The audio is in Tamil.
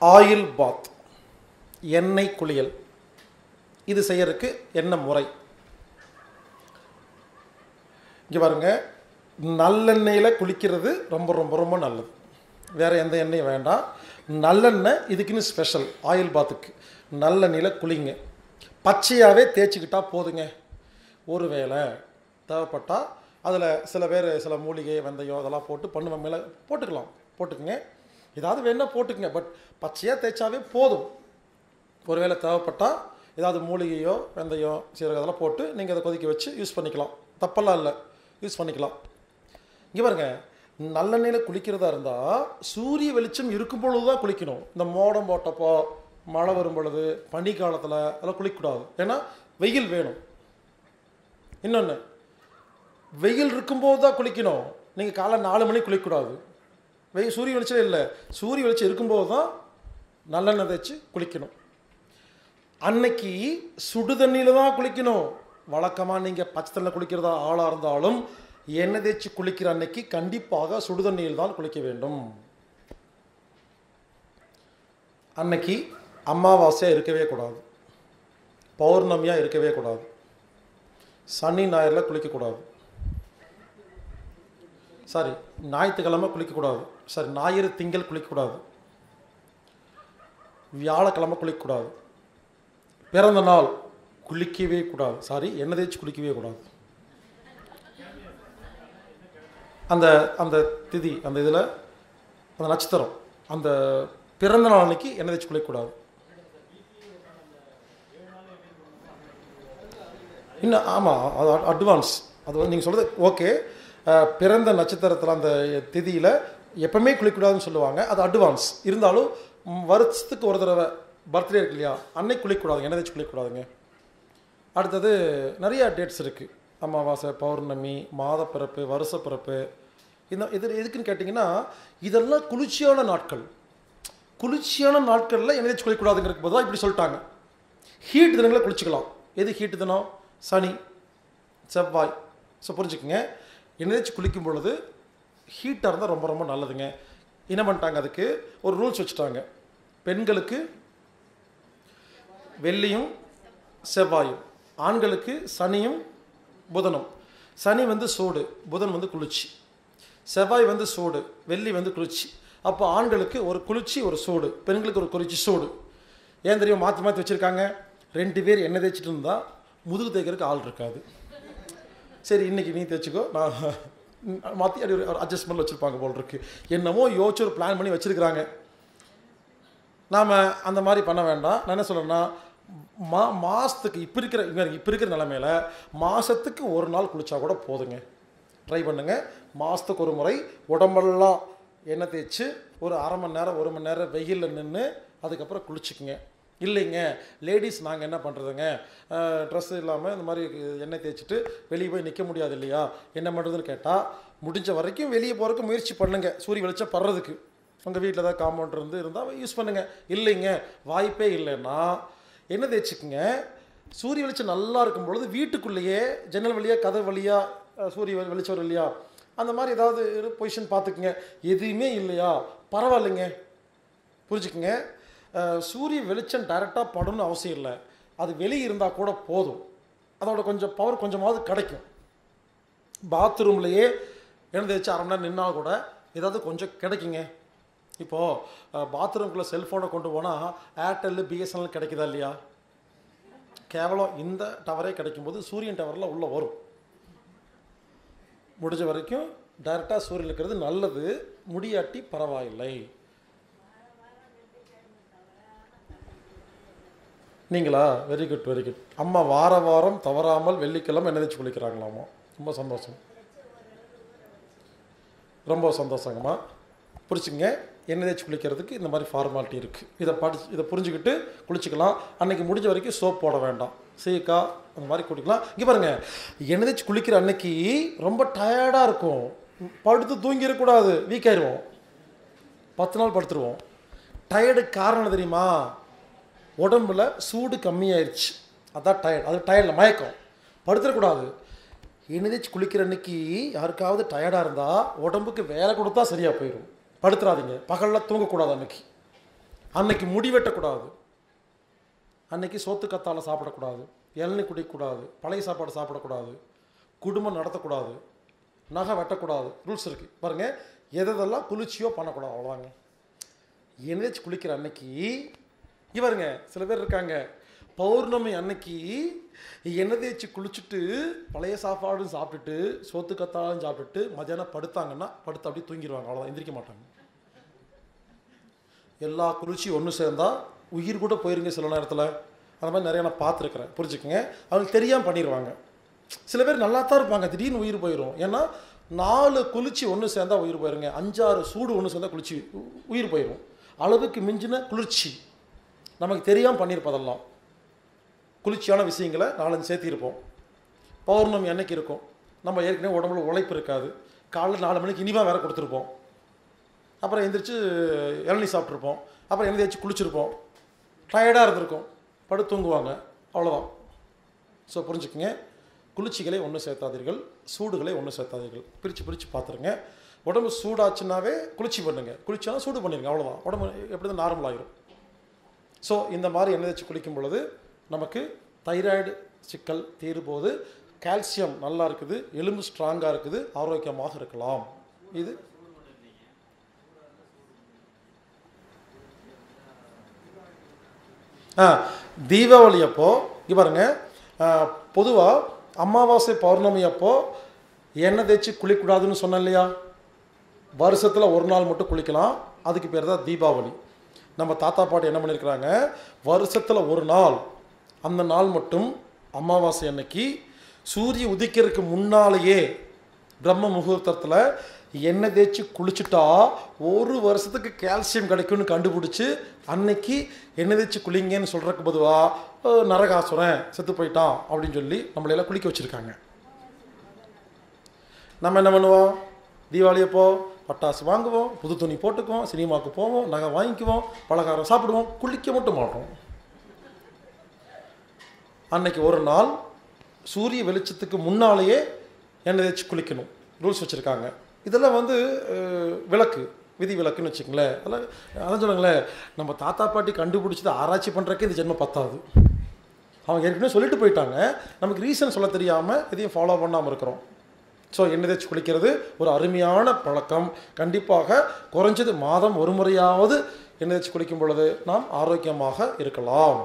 ஆயில் பாத் எண்ணெய் குளியல். இது செய்யறதுக்கு என்ன முறை? இங்கே பாருங்க நல்லெண்ணெயில் குளிக்கிறது ரொம்ப ரொம்ப ரொம்ப நல்லது. வேறு எந்த எண்ணெயும் வேண்டாம். நல்லெண்ணெய் இதுக்குன்னு ஸ்பெஷல் ஆயில் பாத்துக்கு. நல்லெண்ணெயில் குளிங்க. பச்சையாகவே தேய்ச்சிக்கிட்டால் போதுங்க. ஒருவேளை தேவைப்பட்டால் அதில் சில பேர் சில மூலிகை வெந்தயம் அதெல்லாம் போட்டு பண்ணுவாங்க மேலே போட்டுக்கலாம். போட்டுக்கோங்க. ஏதாவது வேணால் போட்டுக்கங்க. பட் பச்சையாக தேய்ச்சாவே போதும். ஒருவேளை தேவைப்பட்டால் ஏதாவது மூலிகையோ வெந்தயம் சீரகம் அதெல்லாம் போட்டு நீங்கள் அதை கொதிக்க வச்சு யூஸ் பண்ணிக்கலாம். தப்பெல்லாம் இல்லை. யூஸ் பண்ணிக்கலாம். இங்கே பாருங்க. நல்லெண்ணெயில் குளிக்கிறதா இருந்தால் சூரிய வெளிச்சம் இருக்கும் பொழுது தான் குளிக்கணும். இந்த மோடம் போட்டப்போ மழை வரும் பொழுது பனி காலத்தில் அதெல்லாம் குளிக்கக்கூடாது. ஏன்னா வெயில் வேணும். இன்னொன்று வெயில் இருக்கும்போது தான் குளிக்கணும். நீங்கள் காலை நாலு மணிக்கு குளிக்கக்கூடாது. வெயில் சூரிய வெளிச்சம் இல்லை. சூரிய வெளிச்சம் இருக்கும்போது தான் நல்லெண்ணெய் தேய்ச்சி குளிக்கணும். அன்னைக்கு சுடு தண்ணியில் தான் குளிக்கணும். வழக்கமாக நீங்கள் பச்சை தண்ணியில் குளிக்கிறதா ஆளாக இருந்தாலும் எண்ணெய் தேய்ச்சி குளிக்கிற அன்னைக்கு கண்டிப்பாக சுடு தண்ணியில் தான் குளிக்க வேண்டும். அன்னைக்கு அமாவாசையாக இருக்கவே கூடாது. பௌர்ணமியாக இருக்கவே கூடாது. சனி ஞாயிறில் குளிக்கக்கூடாது சாரி ஞாயிற்றுக்கிழமை குளிக்கக்கூடாது. சாரி ஞாயிறு திங்கள் குளிக்கக்கூடாது. வியாழக்கிழமை குளிக்கக்கூடாது. பிறந்த நாள் குளிக்கவே கூடாது. சாரி எண்ணெய் தேய்ச்சி குளிக்கவே கூடாது. அந்த அந்த திதி அந்த இதில் அந்த நட்சத்திரம் அந்த பிறந்த நாள் அன்னைக்கு எண்ணெய் தேய்ச்சி குளிக்கக்கூடாது. இன்னும் ஆமாம் அது அட்வான்ஸ். அது வந்து நீங்கள் சொல்கிறது ஓகே. பிறந்த நட்சத்திரத்தில் அந்த திதியில் எப்பவுமே குளிக்கக்கூடாதுன்னு சொல்லுவாங்க. அது அட்வான்ஸ் இருந்தாலும் வருஷத்துக்கு ஒரு தடவை பர்த்டே இருக்கு இல்லையா? அன்னைக்கு குளிக்கக்கூடாதுங்க எண்ணெய் குளிக்கக்கூடாதுங்க அடுத்தது நிறையா டேட்ஸ் இருக்குது அமாவாசை பௌர்ணமி மாத பிறப்பு வருஷ பிறப்பு இந்த இது எதுக்குன்னு கேட்டிங்கன்னா இதெல்லாம் குளிர்ச்சியான நாட்கள். குளிர்ச்சியான நாட்களில் என்னதை குளிக்கக்கூடாதுங்கிறது தான் இப்படி சொல்லிட்டாங்க. ஹீட் தினங்களை குளிச்சுக்கலாம். எது ஹீட் தினம்? சனி செவ்வாய். ஸோ புரிஞ்சுக்குங்க. எண்ணெய் தேய்ச்சி குளிக்கும் பொழுது ஹீட்டாக இருந்தால் ரொம்ப ரொம்ப நல்லதுங்க. என்ன பண்ணிட்டாங்க அதுக்கு? ஒரு ரூல்ஸ் வச்சுட்டாங்க. பெண்களுக்கு வெள்ளியும் செவ்வாயும் ஆண்களுக்கு சனியும் புதனும். சனி வந்து சூடு புதன் வந்து குளிர்ச்சி. செவ்வாய் வந்து சூடு வெள்ளி வந்து குளிர்ச்சி. அப்போ ஆண்களுக்கு ஒரு குளிர்ச்சி ஒரு சூடு. பெண்களுக்கு ஒரு குளிர்ச்சி சூடு. ஏன் தெரியும்? மாற்றி மாற்றி வச்சுருக்காங்க. ரெண்டு பேர் எண்ணெய் தேய்ச்சிட்டு இருந்தால் முதுகு தேய்க்கிறதுக்கு ஆள் இருக்காது. சரி இன்னைக்கு நீ தேய்ச்சிக்கோ. நான் மாற்றி அப்படி ஒரு அட்ஜஸ்ட்மெண்ட் வச்சுருப்பாங்க போல் இருக்கு. என்னமோ யோசிச்சு ஒரு பிளான் பண்ணி வச்சுருக்குறாங்க. நாம் அந்த மாதிரி பண்ண வேண்டாம். நான் என்ன சொல்கிறேன்னா மா மாதத்துக்கு இப்போ இருக்கிற இவங்க இப்போ இருக்கிற நிலமையில மாதத்துக்கு ஒரு நாள் குளித்தா கூட போதுங்க. ட்ரை பண்ணுங்க. மாதத்துக்கு ஒரு முறை உடம்பெல்லாம் எண்ணெய் தேய்ச்சி ஒரு அரை மணி நேரம் ஒரு மணி நேரம் வெயிலில் நின்று அதுக்கப்புறம் குளிச்சுக்குங்க. இல்லைங்க. லேடிஸ் நாங்கள் என்ன பண்ணுறதுங்க ட்ரெஸ் இல்லாமல் இந்த மாதிரி எண்ணெய் தேய்ச்சிட்டு வெளியே போய் நிற்க முடியாது இல்லையா? என்ன பண்ணுறதுன்னு கேட்டால் முடிஞ்ச வரைக்கும் வெளியே போகிறதுக்கு முயற்சி பண்ணுங்கள் சூரிய வெளிச்சம் படுறதுக்கு. உங்கள் வீட்டில் ஏதாவது காம்பவுண்ட் இருந்து இருந்தால் யூஸ் பண்ணுங்கள் இல்லைங்க. வாய்ப்பே இல்லைன்னா என்ன தேய்ச்சிக்குங்க. சூரிய வெளிச்சம் நல்லா இருக்கும் பொழுது வீட்டுக்குள்ளேயே ஜன்னல் வழியாக கதை வழியாக சூரிய வெளிச்சம் வரும் இல்லையா? அந்த மாதிரி ஏதாவது பொசிஷன் பார்த்துக்குங்க. எதுவுமே இல்லையா? பரவாயில்லைங்க. புரிஞ்சுக்குங்க. சூரிய வெளிச்சம் டைரெக்டாக படணும்னு அவசியம் இல்லை. அது வெளியே இருந்தால் கூட போதும். அதோட கொஞ்சம் பவர் கொஞ்சமாவது கிடைக்கும். பாத்ரூம்லேயே எழுந்து வச்சு அரை மணி நேரம் நின்னால் கூட ஏதாவது கொஞ்சம் கிடைக்குங்க. இப்போது பாத்ரூம்குள்ளே செல்ஃபோனை கொண்டு போனால் ஏர்டெல்லு பிஎஸ்என்எல் கிடைக்குதா இல்லையா? கேவலம் இந்த டவரே கிடைக்கும்போது சூரியன் டவரில் உள்ளே வரும். முடிஞ்ச வரைக்கும் டைரெக்டாக சூரியன் இருக்கிறது நல்லது. முடியாட்டி பரவாயில்லை. நீங்களா? வெரி குட் வெரி குட் அம்மா வார வாரம் தவறாமல் வெள்ளிக்கிழமை என்ன வச்சு குளிக்கிறாங்களாமா ரொம்ப சந்தோஷம். ரொம்ப சந்தோஷங்கம்மா. பிடிச்சிங்க எண்ணெய் தேய்ச்சி குளிக்கிறதுக்கு இந்த மாதிரி ஃபார்மாலிட்டி இருக்குது இதை படிச்சு இதை புரிஞ்சுக்கிட்டு குளிச்சுக்கலாம். அன்றைக்கி முடிஞ்ச வரைக்கும் சோப் போட வேண்டாம். சீக்கா அந்த மாதிரி குடிக்கலாம். இங்கே பாருங்கள் எண்ணெய் தேய்ச்சி குளிக்கிற அன்னைக்கு ரொம்ப டயர்டாக இருக்கும். படுத்து தூங்கிடக்கூடாது. வீக் ஆயிடுவோம். பத்து நாள் படுத்துருவோம். டயர்டு காரணம் என்ன தெரியுமா? உடம்புல சூடு கம்மியாயிருச்சு. அதான் டயர்ட் அது டயர்டில் மயக்கம். படுத்துடக்கூடாது. எண்ணெய் குளிக்கிற அன்னைக்கு யாருக்காவது டயர்டாக இருந்தால் உடம்புக்கு வேலை கொடுத்தா சரியாக போயிடும். படுத்துறாதீங்க. பகலில் தூங்கக்கூடாது அன்னைக்கு. அன்னைக்கு முடி வெட்டக்கூடாது. அன்னைக்கு சோத்து கத்தால சாப்பிடக்கூடாது. இளநீ குடிக்கக்கூடாது. பழைய சாப்பாடு சாப்பிடக்கூடாது. குடும்பம் நடத்தக்கூடாது. நகை வெட்டக்கூடாது. ரூல்ஸ் இருக்குது பாருங்கள் எதெல்லாம் குளிர்ச்சியோ பண்ணக்கூடாது. அவ்வளோதாங்க எழுந்திரிச்சு குளிக்கிற அன்னைக்கு இவருங்க சில பேர் இருக்காங்க. பௌர்ணமி அன்னைக்கு எண்ணெய் தேய்ச்சி குளிச்சுட்டு பழைய சாப்பாடும் சாப்பிட்டுட்டு சோத்து கத்தாலும் சாப்பிட்டுட்டு மத்தியானம் படுத்தாங்கன்னா படுத்து அப்படியே தூங்கிடுவாங்க அவ்வளோதான் எந்திரிக்க மாட்டாங்க. எல்லா குளிர்ச்சியும் ஒன்று சேர்ந்தா உயிர் கூட போயிருங்க சில நேரத்தில். அந்த மாதிரி நிறைய நான் பார்த்துருக்குறேன். புரிஞ்சுக்கோங்க? அவங்களுக்கு தெரியாமல் பண்ணிடுவாங்க சில பேர் நல்லா தான் இருப்பாங்க. திடீர்னு உயிர் போயிடும் ஏன்னா நாலு குளிர்ச்சி ஒன்று சேர்ந்தா உயிர் போயிருங்க. அஞ்சாறு சூடு ஒன்று சேர்ந்தா குளிர்ச்சி உயிர் போயிடும் அளவுக்கு மிஞ்சின குளிர்ச்சி. நமக்கு தெரியாமல் பண்ணியிருப்பதெல்லாம். குளிர்ச்சியான விஷயங்களை நாலஞ்சு சேர்த்திருப்போம். பௌர்ணமி அன்னைக்கு இருக்கும். நம்ம ஏற்கனவே உடம்புல உழைப்பு இருக்காது. காலையில் நாலு மணிக்கு இனிமா வேறு கொடுத்துருப்போம். அப்புறம் எந்திரிச்சு இளநீ சாப்பிட்ருப்போம் அப்புறம் எண்ணெய் குளிச்சிருப்போம். டயர்டாக இருந்திருக்கும். படுத்து தூங்குவாங்க. அவ்வளோதான் ஸோ புரிஞ்சுக்குங்க. குளிர்ச்சிகளை ஒன்று சேர்த்தாதீர்கள். சூடுகளை ஒன்று சேர்த்தாதீர்கள். பிரித்து பிரித்து பார்த்துருங்க உடம்பு சூடாச்சுன்னாவே குளிர்ச்சி பண்ணுங்க. குளிச்சாலும் சூடு பண்ணிடுங்க அவ்வளோதான் உடம்பு எப்படி தான் நார்மல் ஆகிரும் ஸோ இந்த மாதிரி எண்ணெய் தேய்ச்சி குளிக்கும் பொழுது நமக்கு தைராய்டு சிக்கல் தீரும்போது கால்சியம் நல்லா இருக்குது எலும்பு ஸ்ட்ராங்காக இருக்குது ஆரோக்கியமாக இருக்கலாம். இது ஆ தீபாவளி அப்போ இங்க பாருங்க பொதுவாக அமாவாசை பௌர்ணமி அப்போ எண்ணெய் தேய்ச்சி குளிக்கக்கூடாதுன்னு சொன்னேன் இல்லையா? வருஷத்தில் ஒரு நாள் மட்டும் குளிக்கலாம் அதுக்கு பேர் தான் தீபாவளி. நம்ம தாத்தா பாட்டி என்ன பண்ணியிருக்கிறாங்க? வருஷத்தில் ஒரு நாள் அந்த நாள் மட்டும் அமாவாசை அன்னைக்கு சூரிய உதிக்கிறதுக்கு முன்னாலேயே பிரம்ம முகூர்த்தத்தில் எண்ணெய் தேய்ச்சி குளிச்சுட்டா ஒரு வருஷத்துக்கு கால்சியம் கிடைக்கும்னு கண்டுபிடிச்சி அன்னைக்கு எண்ணெய் தேய்ச்சி குளிங்கன்னு சொல்கிறக்கு பொதுவாக நரகாசுரன் செத்து போயிட்டான் அப்படின்னு சொல்லி நம்மளையெல்லாம் குளிக்க வச்சுருக்காங்க. நம்ம என்ன பண்ணுவோம்? தீபாவளி அப்போது பட்டாசு வாங்குவோம் புது துணி போட்டுக்குவோம் சினிமாவுக்கு போவோம் நகை வாங்கிக்குவோம் பலகாரம் சாப்பிடுவோம் குளிக்க மட்டும் மாட்டோம். அன்னைக்கு ஒரு நாள் சூரிய வெளிச்சத்துக்கு முன்னாலேயே எண்ணெய் தேய்ச்சி குளிக்கணும். ரூல்ஸ் வச்சுருக்காங்க. இதெல்லாம் வந்து விளக்கு விதி விளக்குன்னு வச்சுக்கங்களேன். அதெல்லாம் அதான் சொல்லுங்களேன். நம்ம தாத்தா பாட்டி கண்டுபிடிச்சதை ஆராய்ச்சி பண்ணுறக்கே இந்த ஜென்மம் பத்தாது. அவங்க ஏற்கனவே சொல்லிட்டு போயிட்டாங்க. நமக்கு ரீசன் சொல்ல தெரியாமல் இதையும் ஃபாலோ பண்ணாமல் இருக்கிறோம். ஸோ எண்ணெய் தேய்ச்சி குளிக்கிறது? ஒரு அருமையான பழக்கம். கண்டிப்பாக குறைஞ்சது மாதம் ஒரு முறையாவது எண்ணெய் தேய்ச்சி குளிக்கும் பொழுது நாம் ஆரோக்கியமாக இருக்கலாம்.